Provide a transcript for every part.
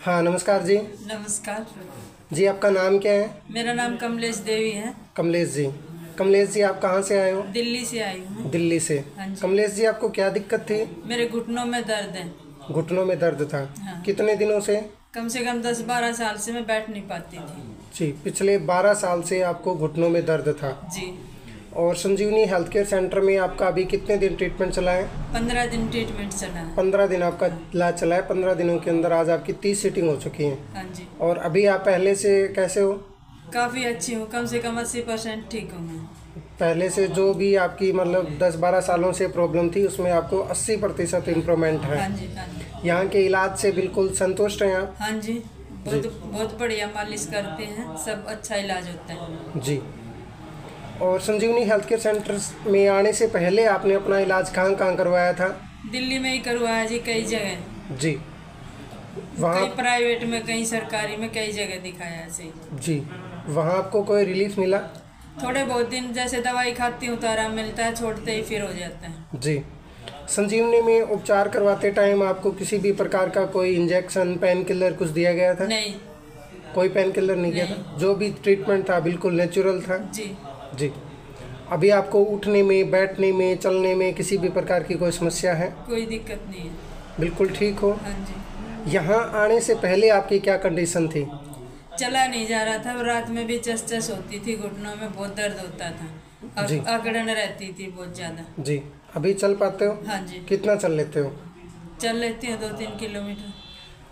हाँ नमस्कार जी। नमस्कार। जी आपका नाम क्या है? मेरा नाम कमलेश देवी है। कमलेश जी। कमलेश जी आप कहाँ से आए हो? दिल्ली से आई हूँ। दिल्ली से। हाँ जी। कमलेश जी आपको क्या दिक्कत थी? मेरे घुटनों में दर्द है। घुटनों में दर्द था। हाँ। कितने दिनों से? कम से कम दस बारह साल से मैं बैठ नहीं पाती थी। जी पिछले 12 साल से आपको घुटनों में दर्द था। जी। और संजीवनी हेल्थ केयर सेंटर में आपका अभी कितने दिन ट्रीटमेंट चला है? पंद्रह दिन ट्रीटमेंट चला है। पंद्रह दिन आपका इलाज चला है पंद्रह दिनों के अंदर आज आपकी तीस सीटिंग हो चुकी है। हाँ जी। और अभी आप पहले से कैसे हो? काफ़ी अच्छी हूँ कम से कम अस्सी परसेंट ठीक हूँ मैं। पहले से जो भी आपकी मतलब दस बारह सालों से प्रॉब्लम थी उसमें आपको 80 प्रतिशत इम्प्रूवमेंट है। हाँ जी हाँ जी। यहाँ के इलाज से बिल्कुल संतुष्ट हैं आप? हाँ जी बहुत बहुत बढ़िया मालिश करते हैं सब अच्छा इलाज होता है। जी। और संजीवनी हेल्थ केयर सेंटर में आने से पहले आपने अपना इलाज कहाँ कहाँ करवाया था? दिल्ली में ही करवाया जी कई जगह। जी। वहाँ प्राइवेट में कई सरकारी में कई जगह दिखाया ऐसे जी। वहाँ आपको कोई रिलीफ मिला? थोड़े बहुत दिन जैसे दवाई खाती हूँ तो आराम मिलता है छोड़ते ही फिर हो जाता है। जी। संजीवनी में उपचार करवाते टाइम आपको किसी भी प्रकार का कोई इंजेक्शन पेन किलर कुछ दिया गया था? नहीं। कोई पेन किलर नहीं किया था? जो भी ट्रीटमेंट था बिल्कुल नेचुरल था? जी। जी। अभी आपको उठने में बैठने में चलने में किसी भी प्रकार की कोई समस्या है? कोई दिक्कत नहीं है। बिल्कुल ठीक हो। हाँ जी। यहाँ आने से पहले आपकी क्या कंडीशन थी? चला नहीं जा रहा था रात में भी चस चस होती थी घुटनों में बहुत दर्द होता था। अकड़न रहती थी बहुत ज़्यादा। जी। अभी चल पाते हो? हाँ जी। कितना चल लेते हो? चल लेती हूँ दो तीन किलोमीटर।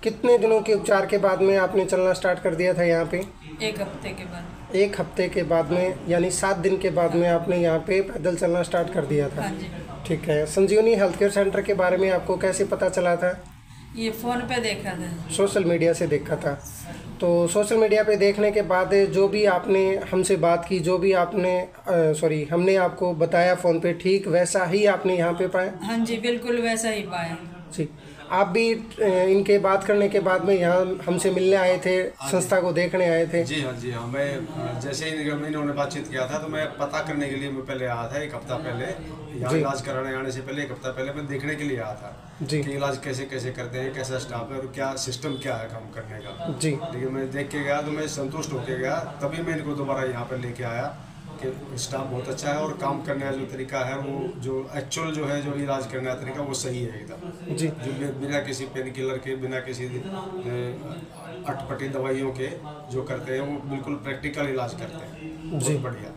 कितने दिनों के उपचार के बाद में आपने चलना स्टार्ट कर दिया था यहाँ पे? एक हफ़्ते के बाद। एक हफ़्ते के बाद में यानी सात दिन के बाद में आपने यहाँ पे पैदल चलना स्टार्ट कर दिया था। हाँ ठीक है। संजीवनी हेल्थ केयर सेंटर के बारे में आपको कैसे पता चला था? ये फ़ोन पे देखा था। सोशल मीडिया से देखा था। तो सोशल मीडिया पे देखने के बाद जो भी आपने हमसे बात की जो भी आपने सॉरी हमने आपको बताया फ़ोन पे ठीक वैसा ही आपने यहाँ पे पाया? हाँ जी बिल्कुल वैसा ही पाया। जी। आप भी इनके बात करने के बाद में यहाँ हमसे मिलने आए थे संस्था को देखने आए थे। जी हाँ जी हाँ मैं जैसे ही इन्होंने इन्होंने बातचीत किया था तो मैं पता करने के लिए मैं पहले आया था एक हफ़्ता पहले। यहाँ इलाज कराने आने से पहले एक हफ़्ता पहले मैं देखने के लिए आया था जी। कि इलाज कैसे कैसे करते हैं कैसा स्टाफ है और क्या सिस्टम क्या है काम करने का। जी। लेकिन मैं देख के गया तो मैं संतुष्ट होके गया तभी मैं इनको दोबारा यहाँ पर लेके आया। कि स्टाफ बहुत अच्छा है और काम करने का जो तरीका है वो जो एक्चुअल जो है जो इलाज करने का तरीका वो सही है एकदम। जी। जो बिना किसी पेन किलर के बिना किसी अटपटी दवाइयों के जो करते हैं वो बिल्कुल प्रैक्टिकल इलाज करते हैं। जी। बढ़िया।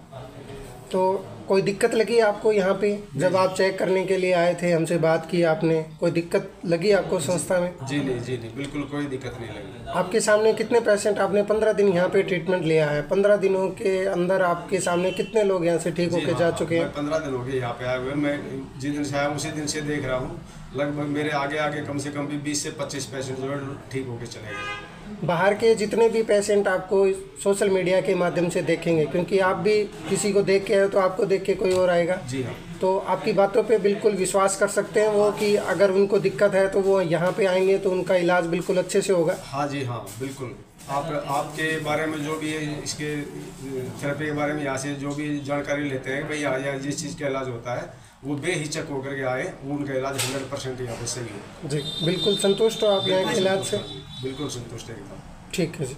तो कोई दिक्कत लगी आपको यहाँ पे? जब आप चेक करने के लिए आए थे हमसे बात की आपने कोई दिक्कत लगी आपको संस्था में? जी नहीं जी नहीं बिल्कुल कोई दिक्कत नहीं लगी। आपके सामने कितने पेशेंट आपने पंद्रह दिन यहाँ पे ट्रीटमेंट लिया है? पंद्रह दिनों के अंदर आपके सामने कितने लोग यहाँ से ठीक जी होके हाँ, जा चुके हैं? पंद्रह दिन हो गए यहाँ पे आए हुए। मैं जिस दिन से आया उसी दिन से देख रहा हूँ। लगभग मेरे आगे आगे कम से कम भी बीस से पच्चीस पेशेंट जो है ठीक होके चले गए। बाहर के जितने भी पेशेंट आपको सोशल मीडिया के माध्यम से देखेंगे क्योंकि आप भी किसी को देख के आए तो आपको देख के कोई और आएगा। जी हाँ। तो आपकी बातों पे बिल्कुल विश्वास कर सकते हैं वो कि अगर उनको दिक्कत है तो वो यहाँ पे आएँगे तो उनका इलाज बिल्कुल अच्छे से होगा। हाँ जी हाँ बिल्कुल। आप आपके बारे में जो भी है इसके थेरेपी के बारे में यहाँ से जो भी जानकारी लेते हैं भाई यहाँ जिस चीज़ का इलाज होता है वो बेहिचक होकर के आए उनका इलाज हंड्रेड परसेंट यहाँ पे सही हो। जी बिल्कुल संतुष्ट हो आप यहाँ के इलाज से? बिल्कुल संतुष्ट है एकदम। ठीक है जी।